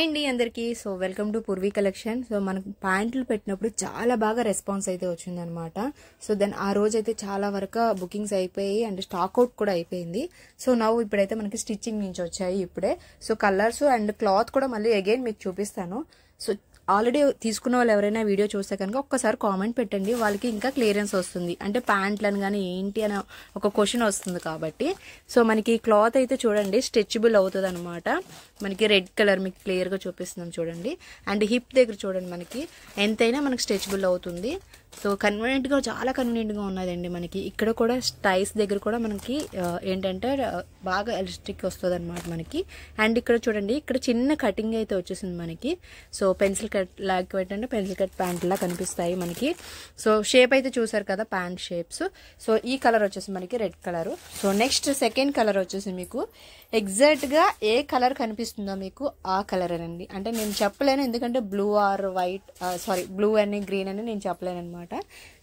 Hi అండి అందరికీ. So welcome to Purvi collection so మనకు ప్యాంట్లు పెట్టినప్పుడు చాలా బాగా రెస్పాన్స్ అయితే వచ్చిందనమాట సో దెన్ ఆ రోజు అయితే చాలా వరకు బుకింగ్స్ అయిపోయి అండ్ స్టాక్ అవుట్ కూడా అయిపోయింది. సో నవ్వు ఇప్పుడైతే మనకి స్టిచ్చింగ్ నుంచి వచ్చాయి ఇప్పుడే. సో కలర్స్ అండ్ క్లాత్ కూడా మళ్ళీ అగైన్ మీకు చూపిస్తాను. సో ఆల్రెడీ తీసుకున్న వాళ్ళు ఎవరైనా వీడియో చూస్తే కనుక ఒక్కసారి కామెంట్ పెట్టండి. వాళ్ళకి ఇంకా క్లియరెన్స్ వస్తుంది. అంటే ప్యాంట్లను కానీ ఏంటి అని ఒక క్వశ్చన్ వస్తుంది కాబట్టి. సో మనకి క్లాత్ అయితే చూడండి స్ట్రెచబుల్ అవుతుంది అనమాట మనకి రెడ్ కలర్ మీకు క్లియర్గా చూపిస్తున్నాం చూడండి. అండ్ హిప్ దగ్గర చూడండి మనకి. ఎంతైనా మనకి స్ట్రెచబుల్ అవుతుంది. సో కన్వీనియంట్గా చాలా కన్వీనియంట్గా ఉన్నదండి మనకి. ఇక్కడ కూడా టైస్ దగ్గర కూడా మనకి ఏంటంటే బాగా ఎలస్టిక్ వస్తుంది అనమాట మనకి. అండ్ ఇక్కడ చూడండి ఇక్కడ చిన్న కటింగ్ అయితే వచ్చేసింది మనకి. సో పెన్సిల్ కట్ లాగ్ ఏంటంటే పెన్సిల్ కట్ ప్యాంట్ లా కనిపిస్తాయి మనకి. సో షేప్ అయితే చూసారు కదా ప్యాంట్ షేప్స్ సో ఈ కలర్ వచ్చేసి మనకి red colour so next second colour వచ్చేసి మీకు ఎగ్జాక్ట్గా ఏ కలర్ కనిపిస్తుందో మీకు ఆ కలర్ అండి అంటే నేను చెప్పలేను ఎందుకంటే blue or white sorry blue అని గ్రీన్ అని నేను చెప్పలేను అనమాట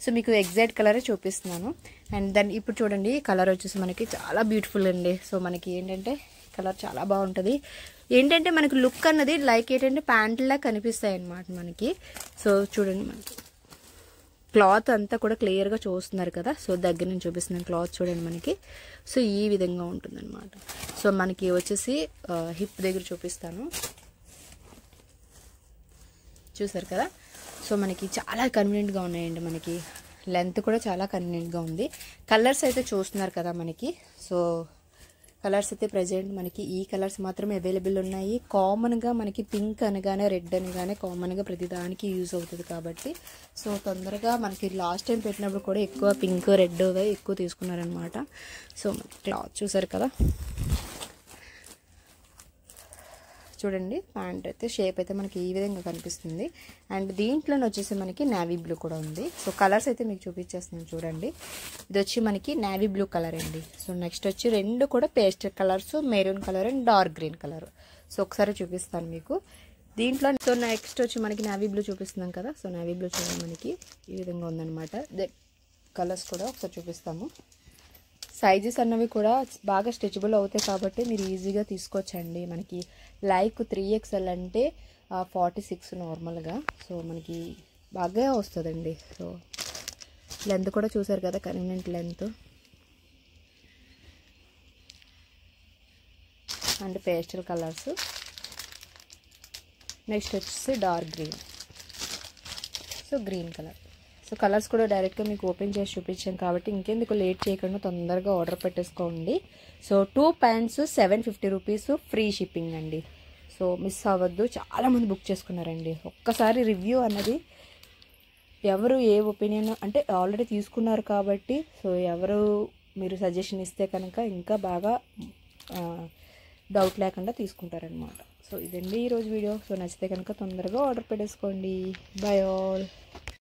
సో మీకు ఎగ్జాక్ట్ కలరే చూపిస్తున్నాను. అండ్ దాన్ని ఇప్పుడు చూడండి కలర్ వచ్చేసి మనకి చాలా బ్యూటిఫుల్ అండి. సో మనకి ఏంటంటే కలర్ చాలా బాగుంటుంది. ఏంటంటే మనకి లుక్ అన్నది లైక్ ఏంటంటే ప్యాంట్లా కనిపిస్తాయి అనమాట మనకి. సో చూడండి మనకి క్లాత్ అంతా కూడా క్లియర్గా చూస్తున్నారు కదా. సో దగ్గర నుంచి చూపిస్తున్నాను క్లాత్ చూడండి మనకి. సో ఈ విధంగా ఉంటుందన్నమాట. సో మనకి వచ్చేసి హిప్ దగ్గర చూపిస్తాను. చూసారు కదా? సో మనకి చాలా కన్వీనియంట్గా ఉన్నాయండి మనకి. లెంత్ కూడా చాలా కన్వీనియంట్గా ఉంది. కలర్స్ అయితే చూస్తున్నారు కదా మనకి. సో కలర్స్ అయితే ప్రజెంట్ మనకి ఈ కలర్స్ మాత్రమే అవైలబుల్ ఉన్నాయి. కామన్గా మనకి పింక్ అనగానే రెడ్ అనగానే కామన్గా ప్రతిదానికి యూజ్ అవుతుంది కాబట్టి. సో తొందరగా మనకి లాస్ట్ టైం పెట్టినప్పుడు కూడా ఎక్కువ పింక్ రెడ్ ఎక్కువ తీసుకున్నారనమాట సో క్లాత్ చూసారు కదా? చూడండి ప్యాంట్ అయితే షేప్ అయితే మనకి ఈ విధంగా కనిపిస్తుంది. అండ్ దీంట్లోనే వచ్చేసి మనకి నావీ బ్లూ కూడా ఉంది. సో కలర్స్ అయితే మీకు చూపించేస్తున్నాను చూడండి. ఇది వచ్చి మనకి నావీ బ్లూ కలర్ అండి. సో నెక్స్ట్ వచ్చి రెండు కూడా pastel colours maroon colour and dark green colour so ఒకసారి చూపిస్తాను మీకు. దీంట్లో సో నెక్స్ట్ వచ్చి మనకి నావీ బ్లూ చూపిస్తున్నాం కదా. సో నావీ బ్లూ చూడండి మనకి. ఈ విధంగా ఉందన్నమాట. కలర్స్ కూడా ఒకసారి చూపిస్తాము. సైజెస్ అన్నవి కూడా బాగా స్ట్రెచబుల్ అవుతాయి కాబట్టి మీరు ఈజీగా తీసుకోవచ్చండి. మనకి లైక్ త్రీ ఎక్స్ఎల్ అంటే ఫార్టీ సిక్స్ నార్మల్గా. సో మనకి బాగా వస్తుందండి. సో లెంత్ కూడా చూసారు కదా convenient length. And pastel colours. Next వచ్చేసి dark green. So green colour. So colours కూడా డైరెక్ట్గా మీకు ఓపెన్ చేసి చూపించాం కాబట్టి ఇంకెందుకు లేట్ చేయకుండా తొందరగా ఆర్డర్ పెట్టేసుకోండి. So two pants seven fifty rupees free shipping అండి. సో మిస్ అవ్వద్దు. చాలామంది బుక్ చేసుకున్నారండి. ఒక్కసారి రివ్యూ అన్నది ఎవరు ఏ ఒపీనియన్ అంటే ఆల్రెడీ తీసుకున్నారు కాబట్టి సో ఎవరు మీరు సజెషన్ ఇస్తే కనుక ఇంకా బాగా డౌట్ లేకుండా తీసుకుంటారనమాట సో ఇదండి ఈరోజు వీడియో. సో నచ్చితే కనుక తొందరగా ఆర్డర్ పెట్టేసుకోండి. By all